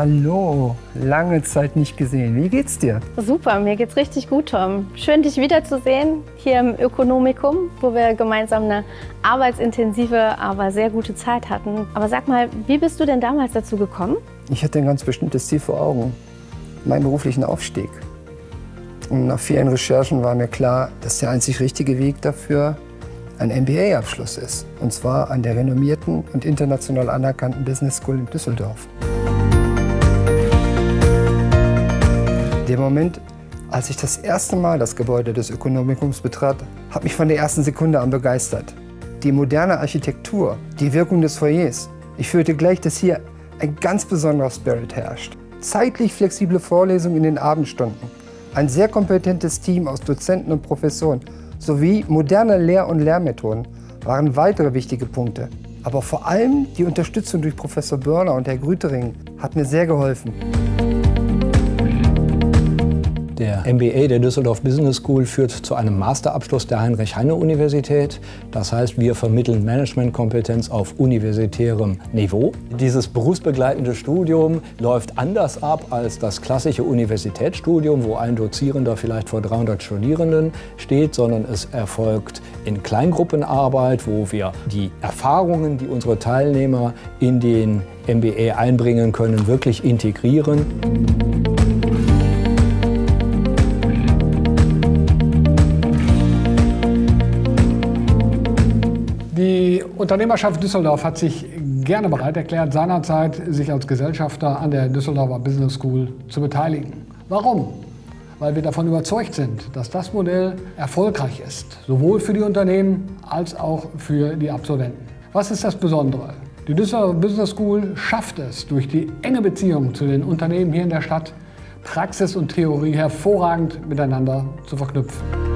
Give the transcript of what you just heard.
Hallo, lange Zeit nicht gesehen. Wie geht's dir? Super, mir geht's richtig gut, Tom. Schön, dich wiederzusehen hier im Ökonomikum, wo wir gemeinsam eine arbeitsintensive, aber sehr gute Zeit hatten. Aber sag mal, wie bist du denn damals dazu gekommen? Ich hatte ein ganz bestimmtes Ziel vor Augen, meinen beruflichen Aufstieg. Und nach vielen Recherchen war mir klar, dass der einzig richtige Weg dafür ein MBA-Abschluss ist. Und zwar an der renommierten und international anerkannten Business School in Düsseldorf. Moment, als ich das erste Mal das Gebäude des Ökonomikums betrat, hat mich von der ersten Sekunde an begeistert. Die moderne Architektur, die Wirkung des Foyers. Ich fühlte gleich, dass hier ein ganz besonderer Spirit herrscht. Zeitlich flexible Vorlesungen in den Abendstunden, ein sehr kompetentes Team aus Dozenten und Professoren sowie moderne Lehr- und Lehrmethoden waren weitere wichtige Punkte. Aber vor allem die Unterstützung durch Professor Börner und Herr Grütering hat mir sehr geholfen. Der MBA der Düsseldorf Business School führt zu einem Masterabschluss der Heinrich-Heine-Universität. Das heißt, wir vermitteln Managementkompetenz auf universitärem Niveau. Dieses berufsbegleitende Studium läuft anders ab als das klassische Universitätsstudium, wo ein Dozierender vielleicht vor 300 Studierenden steht, sondern es erfolgt in Kleingruppenarbeit, wo wir die Erfahrungen, die unsere Teilnehmer in den MBA einbringen können, wirklich integrieren. Die Unternehmerschaft Düsseldorf hat sich gerne bereit erklärt, seinerzeit sich als Gesellschafter an der Düsseldorfer Business School zu beteiligen. Warum? Weil wir davon überzeugt sind, dass das Modell erfolgreich ist, sowohl für die Unternehmen als auch für die Absolventen. Was ist das Besondere? Die Düsseldorfer Business School schafft es, durch die enge Beziehung zu den Unternehmen hier in der Stadt, Praxis und Theorie hervorragend miteinander zu verknüpfen.